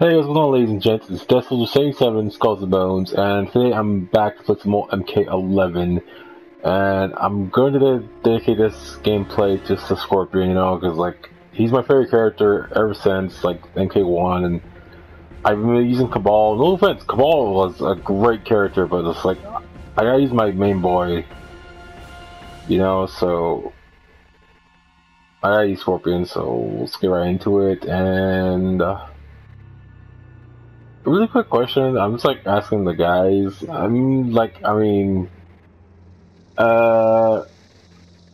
Hey, what's going on, ladies and gents? It's Deathsoldier77 Skulls and Bones, and today I'm back to play some more MK11. And I'm going to dedicate this gameplay just to Scorpion, you know, because, like, he's my favorite character ever since, like, MK1, and I've been using Kabal, No offense, Kabal was a great character, but it's like, I gotta use my main boy, you know, so I gotta use Scorpion, so let's get right into it, and... Uh, really quick question. I'm just like asking the guys. I'm like, I mean, uh,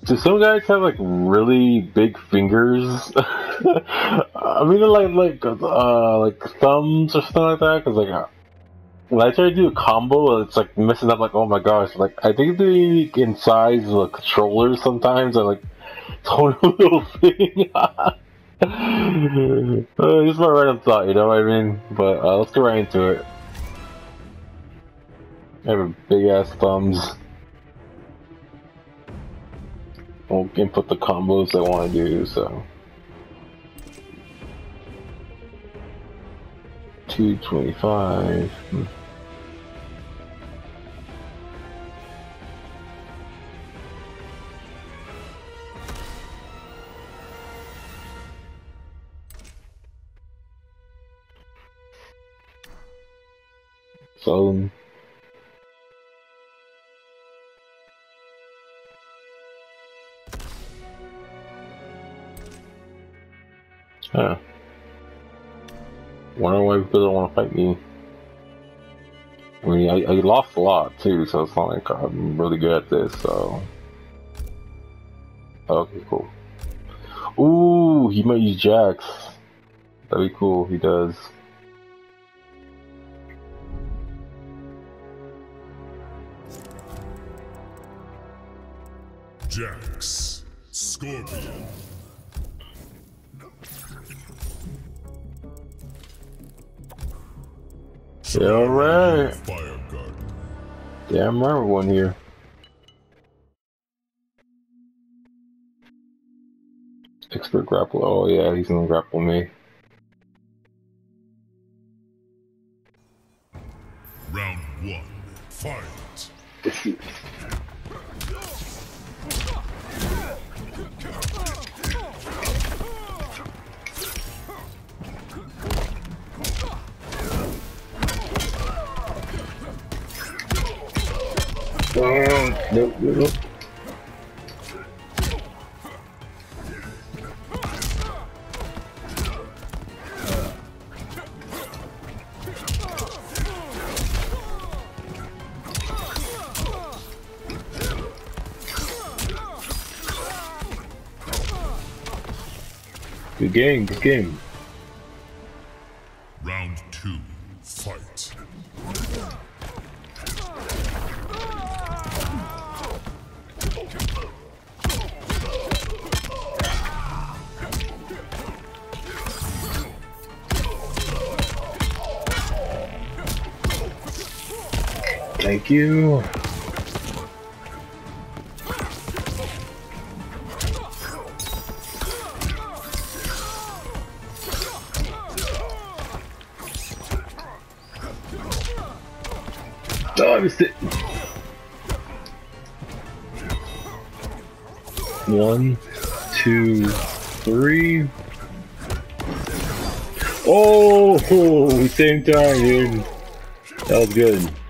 do some guys have like really big fingers? I mean, like like uh like thumbs or something like that. Cause like uh, when I try to do a combo, it's like messing up. Like oh my gosh! Like I think they in size the controllers sometimes. I like total little thing. Uh, just my random thought, you know what I mean? But uh, let's get right into it. I have a big ass thumbs. Won't input the combos I want to do, so. 225. Hmm. Phone. Huh. Wonder why people don't want to fight me. I mean, I, I lost a lot too, so it's not like I'm really good at this, so. Okay, cool. Ooh, he might use Jax. That'd be cool, he does. Jax, Scorpion. Yeah, alright. Fire Guard. Yeah, I'm right one here. Expert grapple. Oh yeah, he's gonna grapple me. Round one. Fight. nope, nope, nope. Good game, good game. Thank you. Oh, I missed it. One, two, three. Oh, same time, dude. That was good.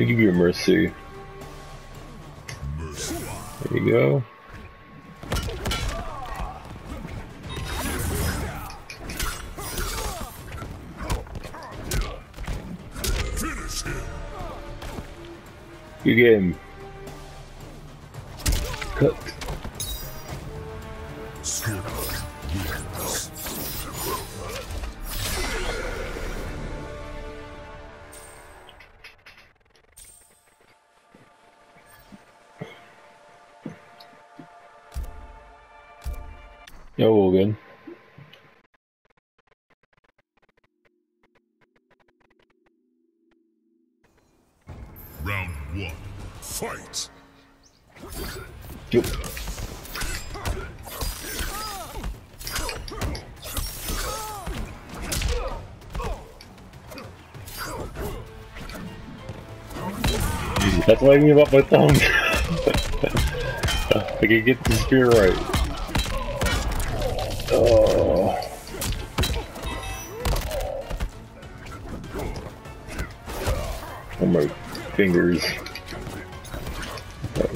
Me give you a mercy. There you go. Good game. Cut. Mean about my thumb. I can get the spear right. Oh. Oh my fingers. There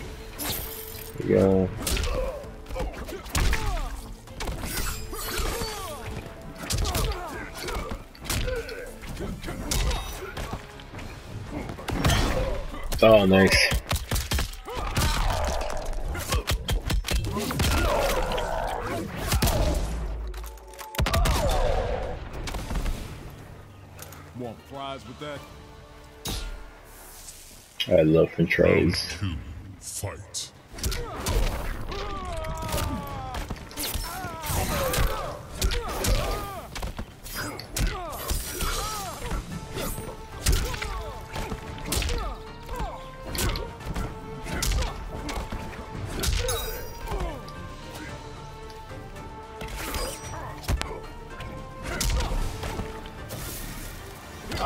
we go. Oh, nice. Want fries with that? I love french fries.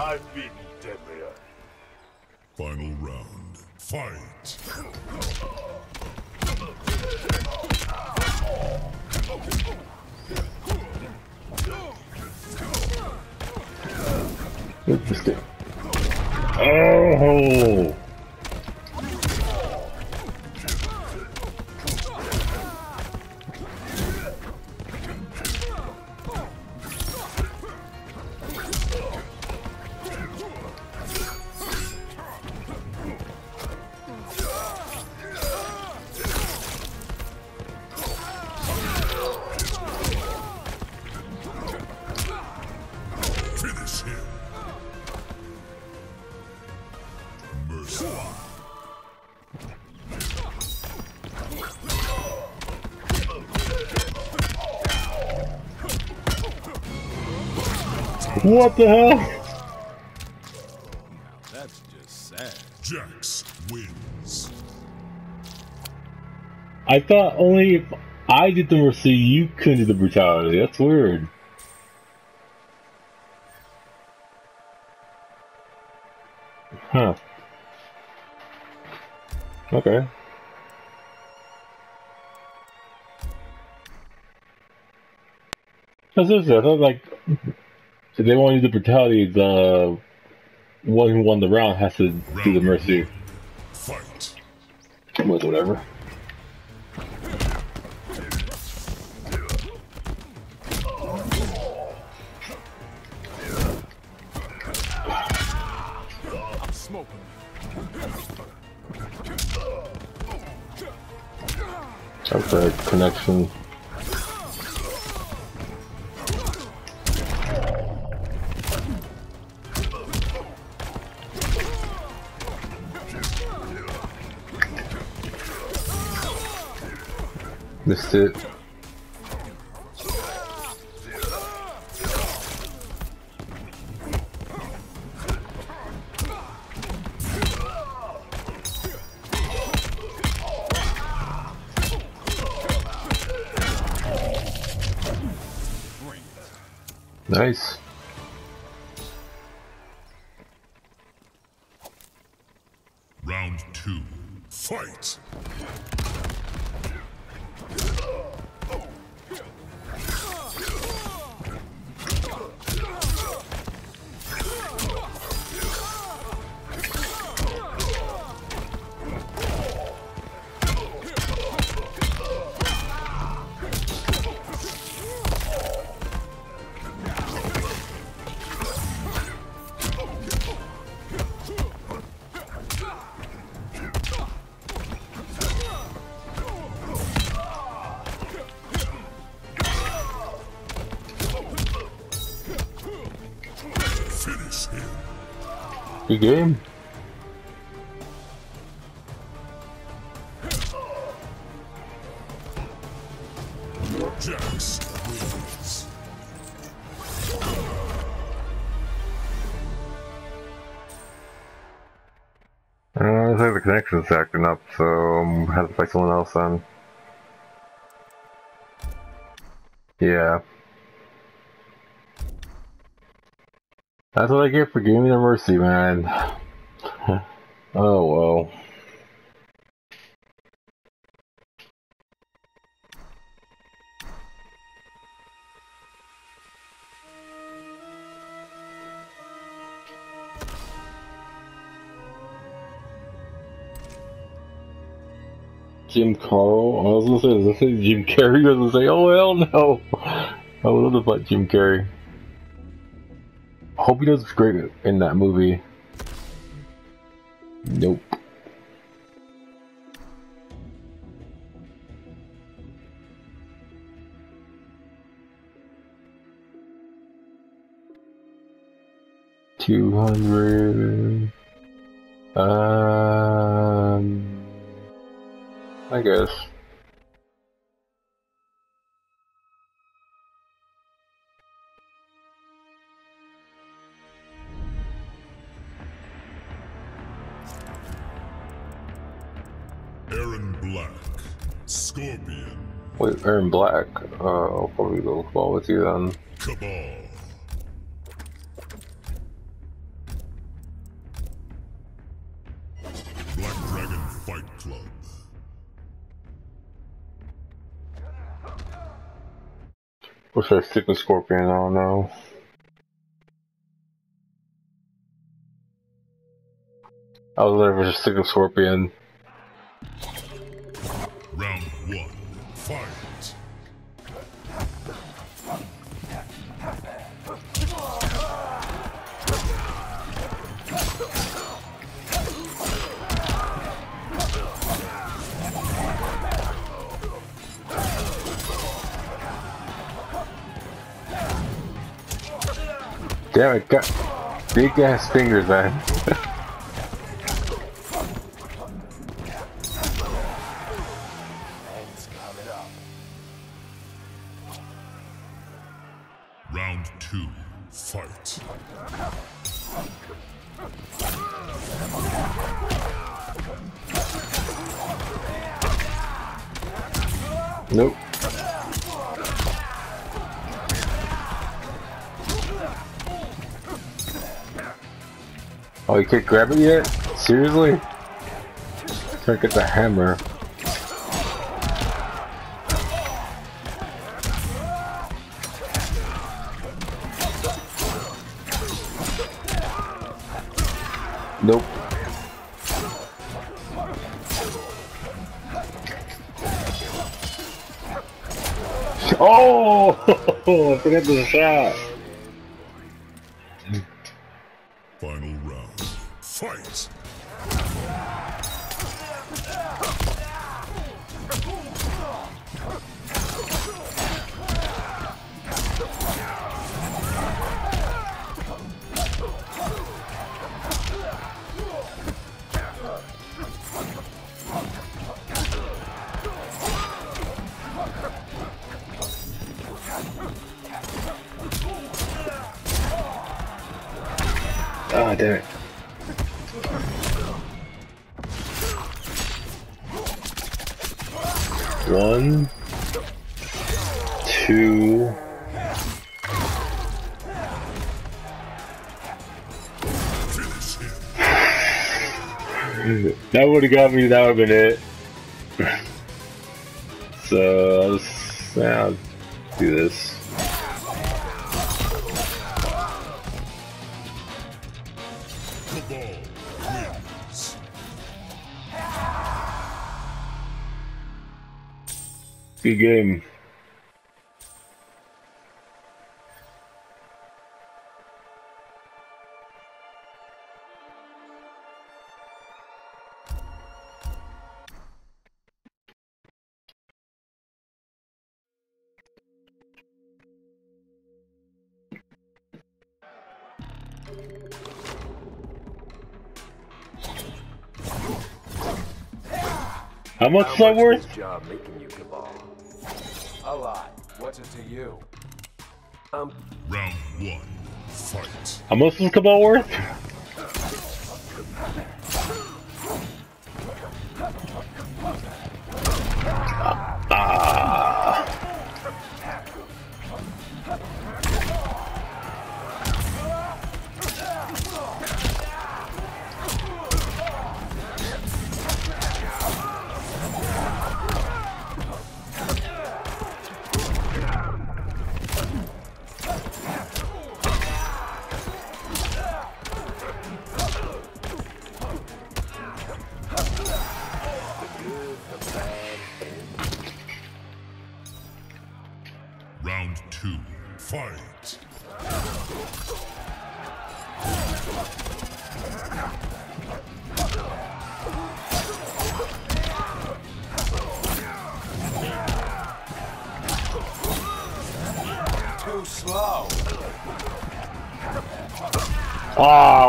I've been deadlier. Final round, fight. What the hell? That's just sad. Jax wins. I thought only if I did the mercy, you couldn't do the brutality. That's weird. Huh. Okay. That's interesting. I thought like if they want to do the brutality, the one who won the round has to do the mercy. Fight. With whatever. I'm smoking. Okay, connection. Missed it. Nice. Round two, fight. Good game. Jax wins. Uh, looks the connection's acting up, so gonna have to fight someone else then. Yeah. That's what I get for giving me the mercy, man. oh well. Jim Carl. I was gonna say, Jim Carrey. I was gonna say, oh hell no. I would love to fight Jim Carrey. Hope he does great in that movie. Nope. Two hundred. Um. I guess. Aaron Black. Uh, I'll probably go ball with you then. Kabal. Black Dragon Fight Club. Or should I stick with Scorpion? I don't know. I was there for just stick with Scorpion. Round one. Fight. Damn it, got big ass fingers, man. Round two. Fight. nope. Oh, you can't grab it yet? Seriously? Can't get the hammer. Nope. Oh! I forgot the shot. Damn it. One, two, that would have got me, that would have been it. So, yeah, I'll do this. Good game. How much is that worth? You? Um, Round one. Fight. How much is Kabal worth?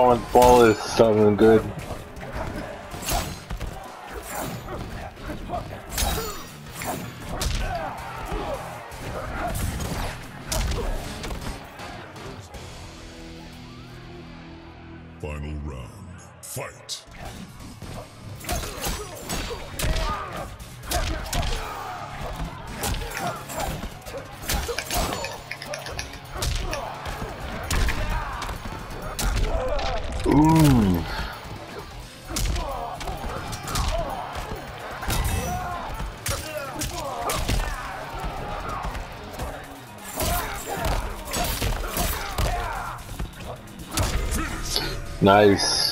One ball is something good. Final round. Fight. Nice.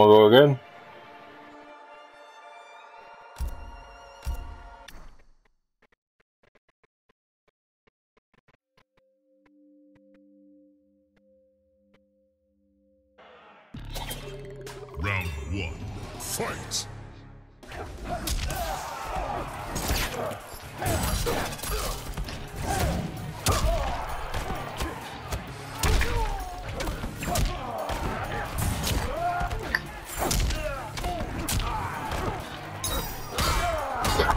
Wanna go again?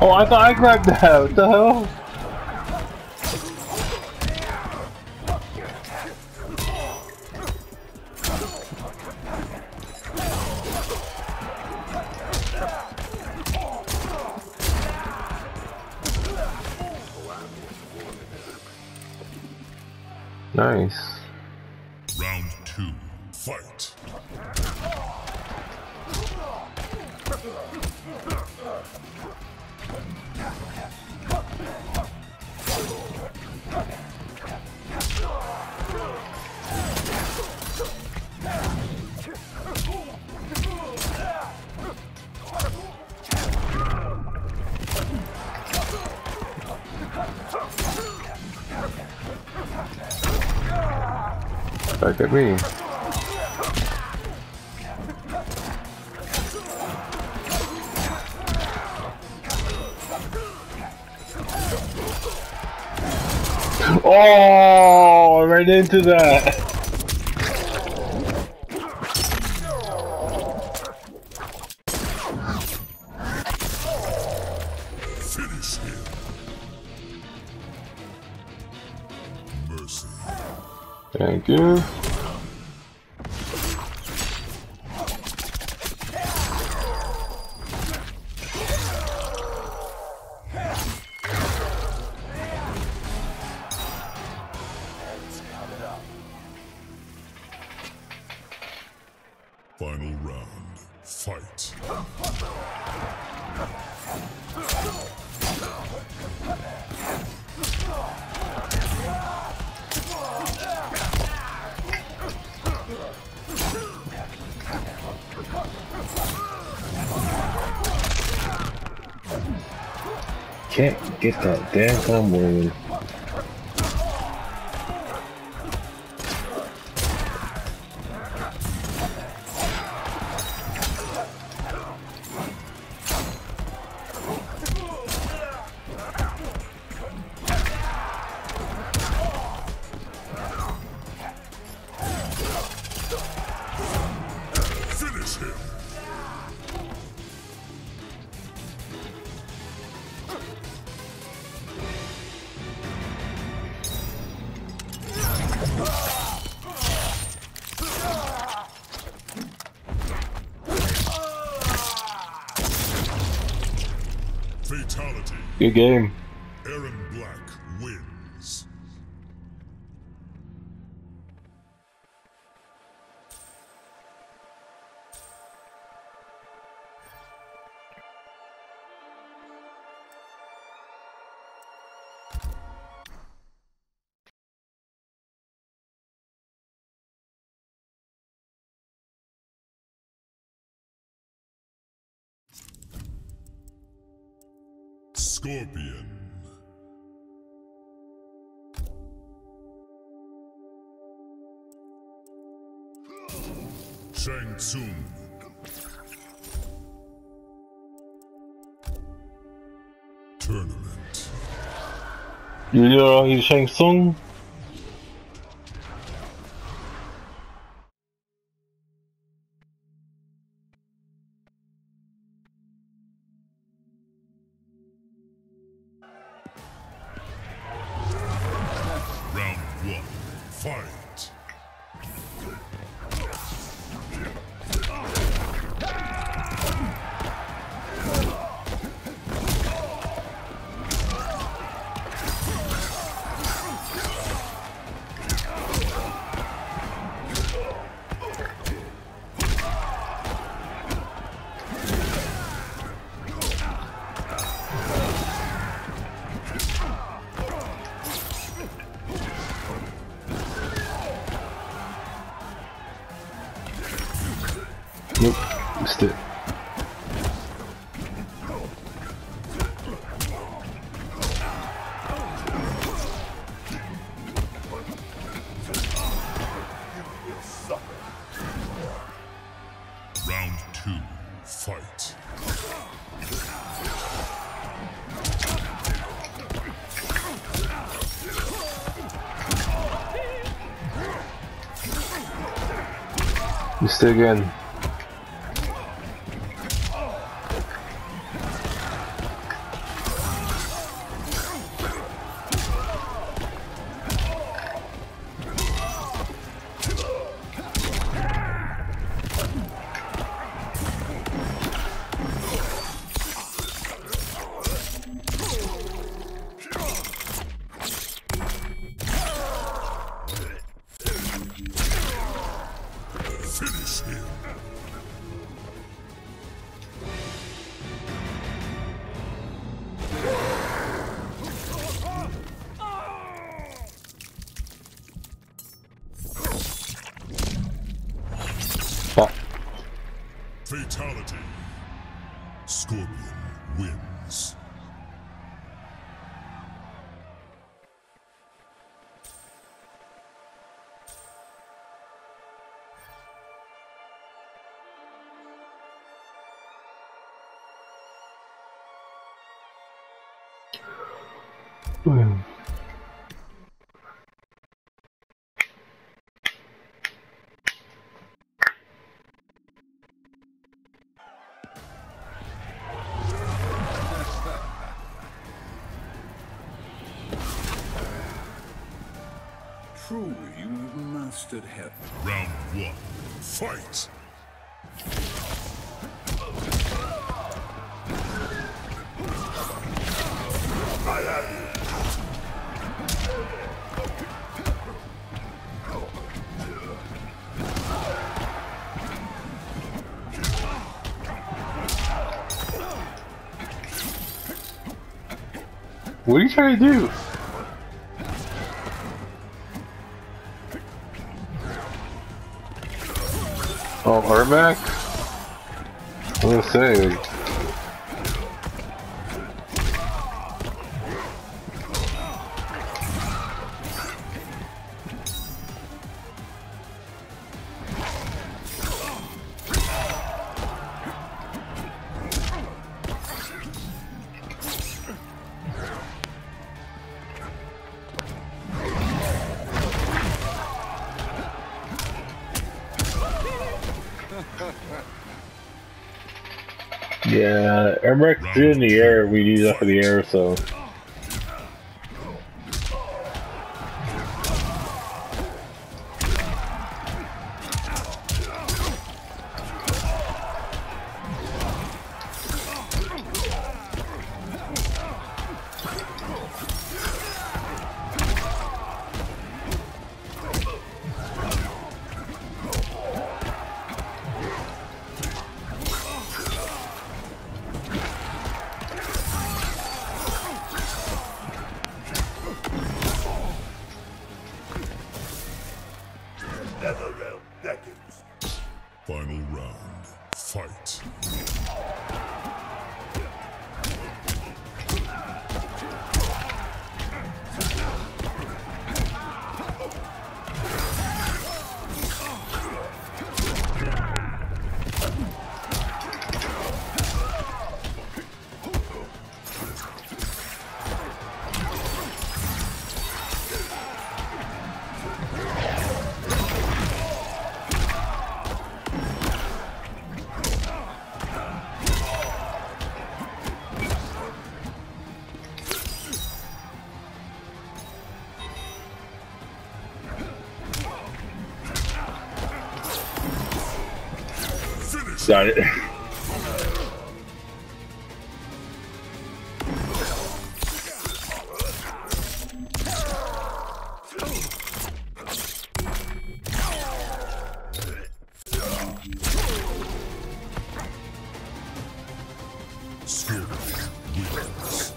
Oh, I thought I grabbed that. What the hell? Back at me. Oh, right into that. Finish him. Mercy. Thank you. Can't get that damn combo. Finish Good game. Scorpion. Shang Tsung. Tournament. You know Shang Tsung? Nope. Missed it. Round two. Fight. Missed it again. Truly, you have mastered heaven. Round one. Fight. What are you trying to do? Oh, Ermac? I'm gonna say, yeah, Ermac did in the air, we need that for the air, so. Got it. Scorpion wins.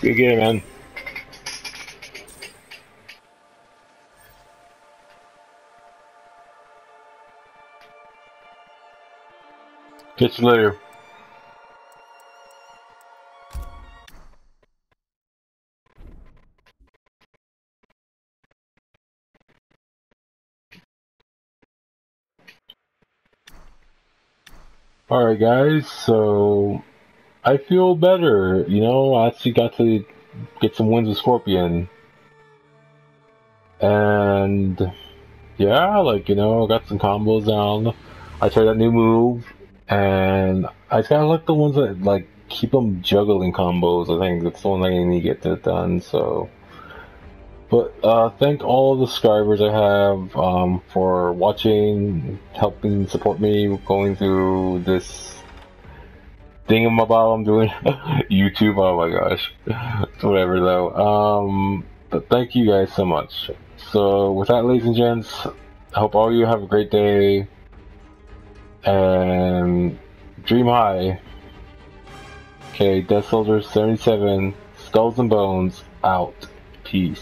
Good game, man. Later. Alright guys, so I feel better, you know, I actually got to get some wins with Scorpion. And yeah, like, you know, I got some combos down. I tried that new move, and I kinda like the ones that, like, keep them juggling combos. I think that's the one thing I need to get that done, so. But, uh, thank all the subscribers I have, um, for watching, helping support me going through this thingamabob I'm doing. YouTube, oh my gosh. Whatever though. Um, but thank you guys so much. So with that, ladies and gents, I hope all you have a great day. And dream high. Okay, Death Soldier 77, Skulls and Bones, out. Peace.